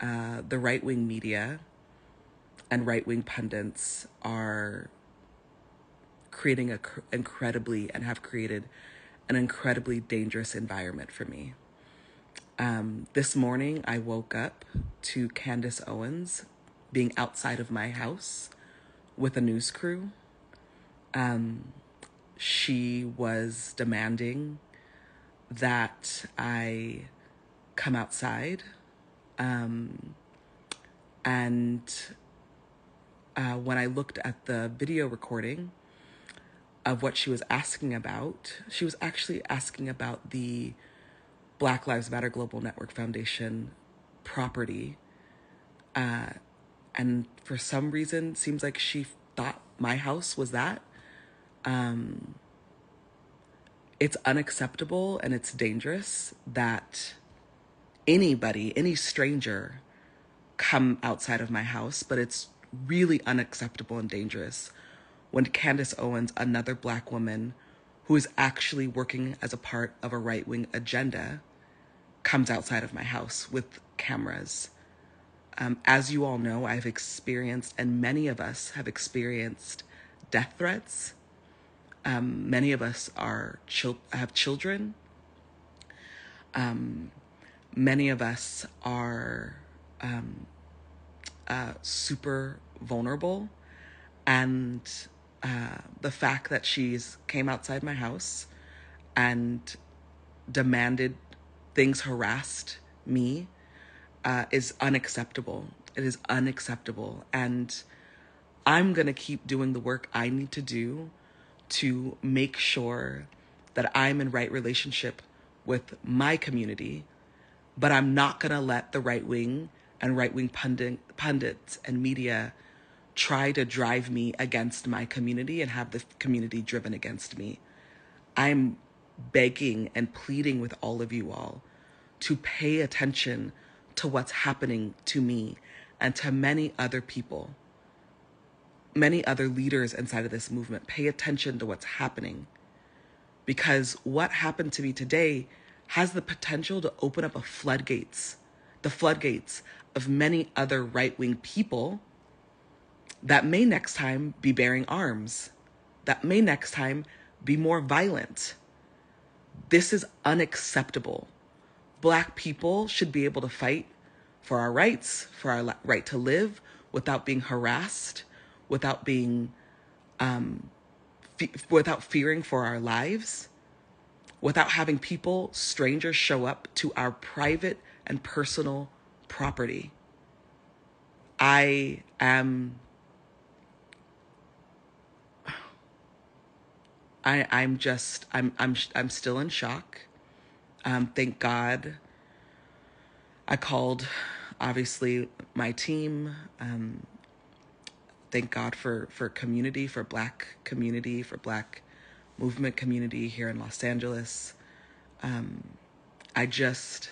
uh, the right wing media and right wing pundits are creating a cr- incredibly and have created an incredibly dangerous environment for me. Um, this morning, I woke up to Candace Owens being outside of my house with a news crew. Um, she was demanding that I come outside. Um, and uh, when I looked at the video recording of what she was asking about, she was actually asking about the Black Lives Matter Global Network Foundation property. Uh, and for some reason, seems like she thought my house was that. Um, it's unacceptable and it's dangerous that anybody, any stranger, come outside of my house, but it's really unacceptable and dangerous when Candace Owens, another black woman who is actually working as a part of a right wing agenda, comes outside of my house with cameras. Um, as you all know, I've experienced, and many of us have experienced, death threats um, many of us are chil- have children. Um, many of us are um, uh, super vulnerable, and uh, the fact that she's came outside my house and demanded things, harassed me, uh, is unacceptable. It is unacceptable, and I'm gonna keep doing the work I need to do to make sure that I'm in right relationship with my community, but I'm not going to let the right wing and right wing pundit, pundits and media try to drive me against my community and have the community driven against me. I'm begging and pleading with all of you all to pay attention to what's happening to me and to many other people many other leaders inside of this movement pay attention to what's happening. Because what happened to me today has the potential to open up a floodgates, the floodgates of many other right wing people that may next time be bearing arms, that may next time be more violent. This is unacceptable. Black people should be able to fight for our rights, for our right to live without being harassed, without being, um, without fearing for our lives, without having people, strangers, show up to our private and personal property. I am. I, I'm just I'm I'm I'm still in shock. Um, thank God. I called, obviously, my team. Um, thank God for for community, for Black community, for Black movement community here in Los Angeles. Um, I just,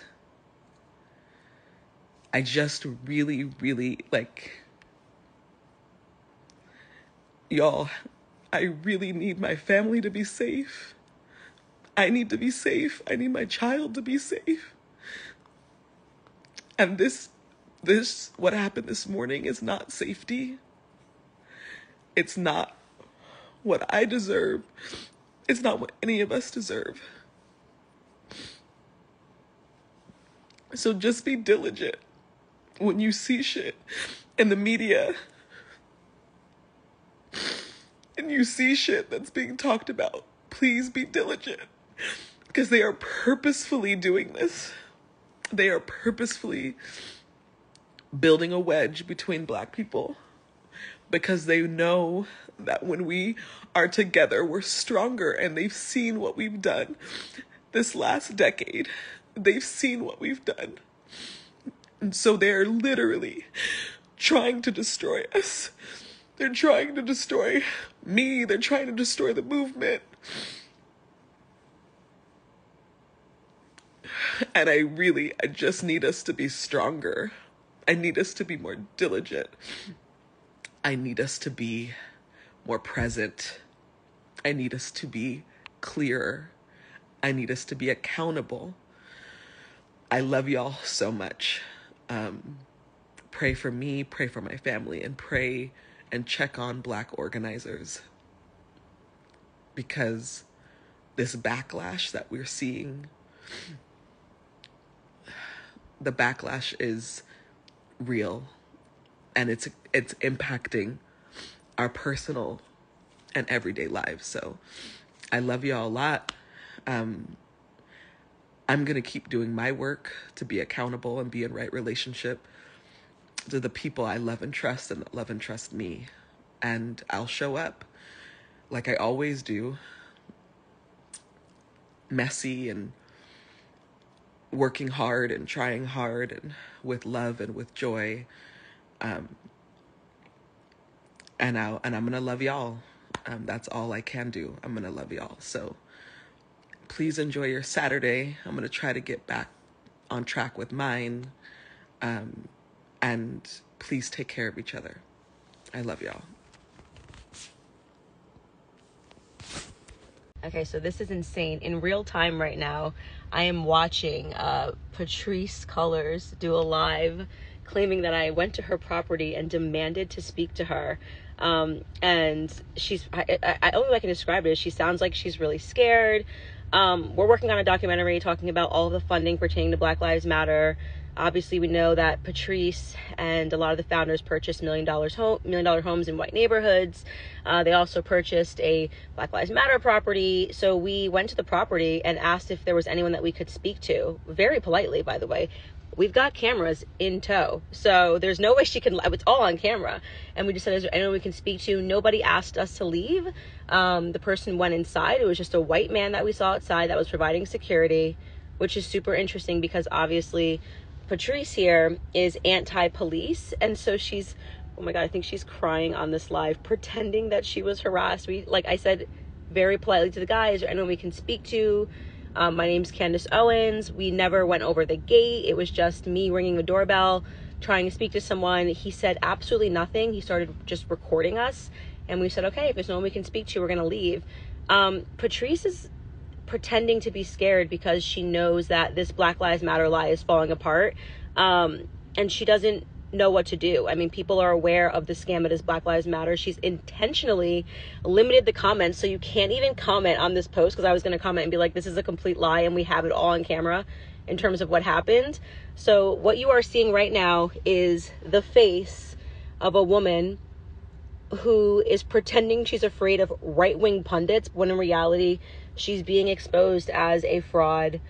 I just really, really like, y'all. I really need my family to be safe. I need to be safe. I need my child to be safe. And this, this, what happened this morning is not safety. It's not what I deserve. It's not what any of us deserve. So just be diligent when you see shit in the media and you see shit that's being talked about. Please be diligent because they are purposefully doing this. They are purposefully building a wedge between black people because they know that when we are together, we're stronger and they've seen what we've done this last decade. They've seen what we've done. And so they're literally trying to destroy us. They're trying to destroy me. They're trying to destroy the movement. And I really, I just need us to be stronger. I need us to be more diligent. I need us to be more present. I need us to be clearer. I need us to be accountable. I love y'all so much. Um, pray for me, pray for my family, and pray and check on black organizers. Because this backlash that we're seeing, the backlash is real and it's it's impacting our personal and everyday lives. So I love y'all a lot. Um, I'm going to keep doing my work to be accountable and be in right relationship to the people I love and trust and love and trust me. And I'll show up like I always do, messy and working hard and trying hard and with love and with joy. Um, and I and I'm gonna love y'all. Um, that's all I can do. I'm gonna love y'all. So please enjoy your Saturday. I'm gonna try to get back on track with mine. Um, and please take care of each other. I love y'all. Okay, so this is insane. In real time right now, I am watching uh, Patrisse Cullors do a live claiming that I went to her property and demanded to speak to her. Um, and she's, I, I, I only way I can describe it is she sounds like she's really scared. Um, we're working on a documentary talking about all the funding pertaining to Black Lives Matter. Obviously, we know that Patrisse and a lot of the founders purchased million dollars home, million dollar homes in white neighborhoods. Uh, they also purchased a Black Lives Matter property. So we went to the property and asked if there was anyone that we could speak to, very politely, by the way. We've got cameras in tow, so there's no way she can. It's all on camera, and we just said, "Is there anyone we can speak to?" Nobody asked us to leave. Um, the person went inside. It was just a white man that we saw outside that was providing security, which is super interesting because obviously Patrisse here is anti police. And so she's, oh my God, I think she's crying on this live, pretending that she was harassed. We, like I said very politely to the guys, there anyone we can speak to? Um, my name's Candace Owens. We never went over the gate. It was just me ringing the doorbell, trying to speak to someone. He said absolutely nothing. He started just recording us. And we said, okay, if there's no one we can speak to, we're going to leave. Um, Patrisse is pretending to be scared because she knows that this Black Lives Matter lie is falling apart. Um, and she doesn't know what to do. I mean, people are aware of the scam that is Black Lives Matter. She's intentionally limited the comments so you can't even comment on this post because I was going to comment and be like, this is a complete lie and we have it all on camera in terms of what happened. So, what you are seeing right now is the face of a woman who is pretending she's afraid of right wing pundits when in reality she's being exposed as a fraud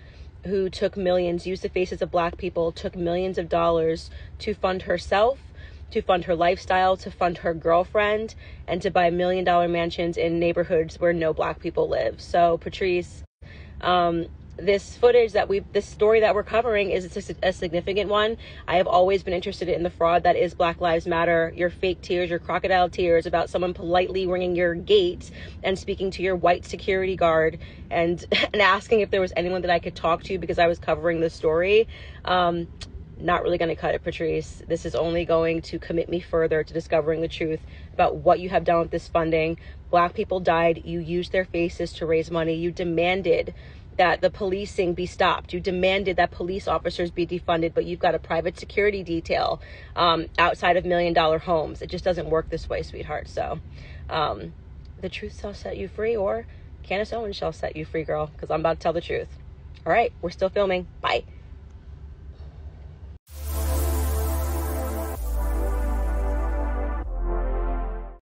who took millions, used the faces of black people, took millions of dollars to fund herself, to fund her lifestyle, to fund her girlfriend, and to buy million dollar mansions in neighborhoods where no black people live. So, Patrisse, um, this footage that we this story that we're covering is a, a, significant one i have always been interested in the fraud that is black lives matter your fake tears your crocodile tears about someone politely ringing your gate and speaking to your white security guard and and asking if there was anyone that i could talk to because i was covering the story um, not really going to cut it, Patrisse. This is only going to commit me further to discovering the truth about what you have done with this funding. Black people died. You used their faces to raise money. You demanded that the policing be stopped. You demanded that police officers be defunded, but you've got a private security detail um, outside of million dollar homes. It just doesn't work this way, sweetheart. So um, the truth shall set you free, or Candace Owens shall set you free, girl, because I'm about to tell the truth. All right, we're still filming. Bye.